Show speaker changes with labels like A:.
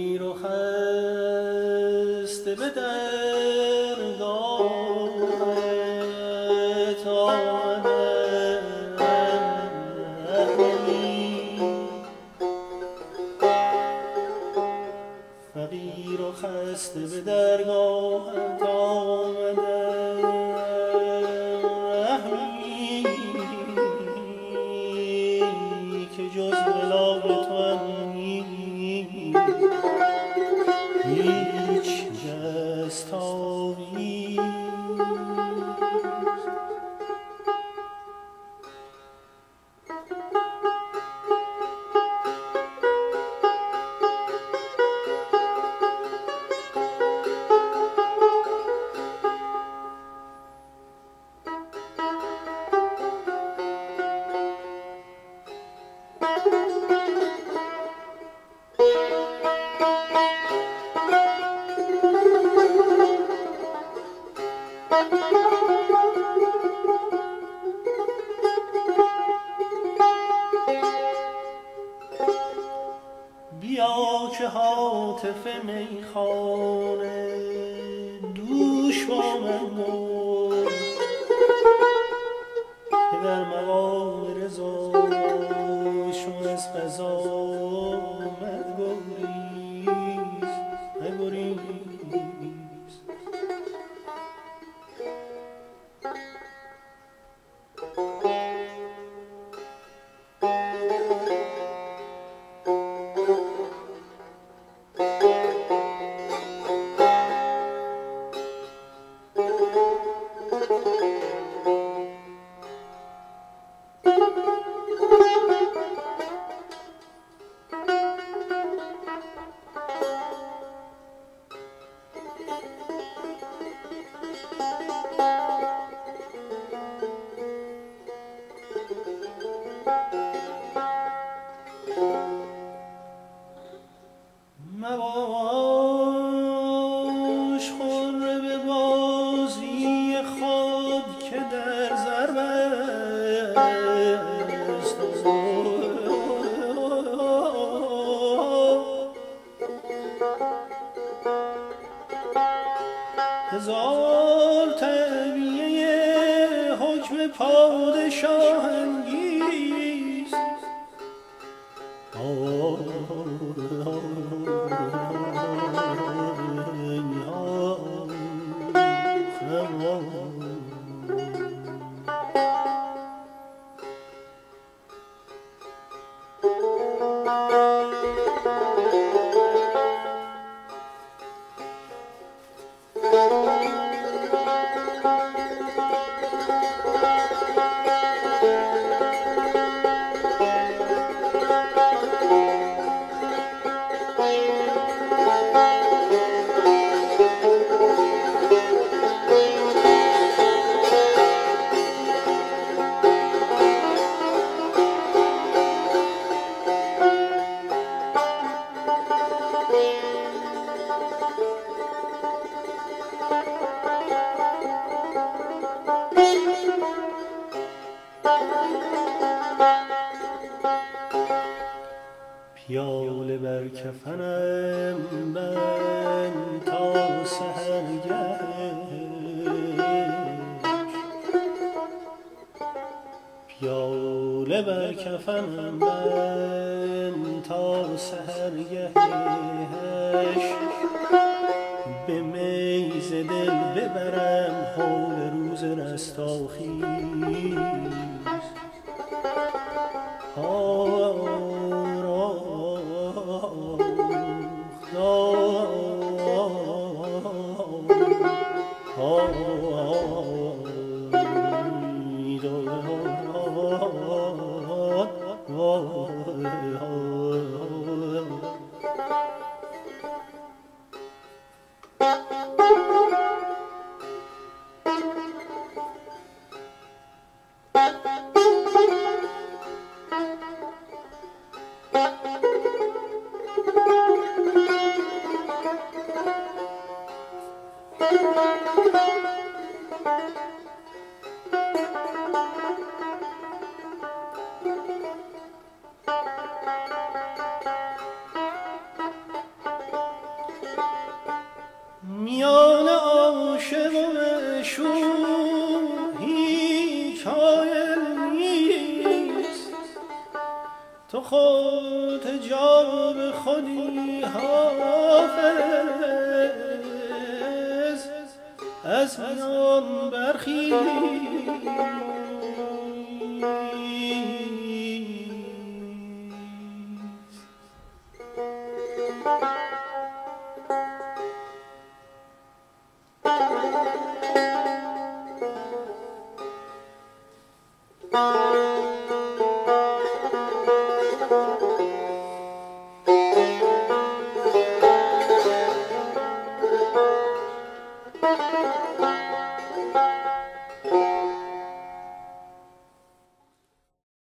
A: پیر و خسته به درد فقیر و خسته به درگاهت که جز بلاغ بیا که حاطف میخانه دوش با من پادشاه انگیز پیاله بر کفنم بند تا سهرگه پیاله بر کفنم بند تا سهرگهش به میز دل ببرم حول روز رستاخیز. خود جواب خودی حافظ. از میان برخیز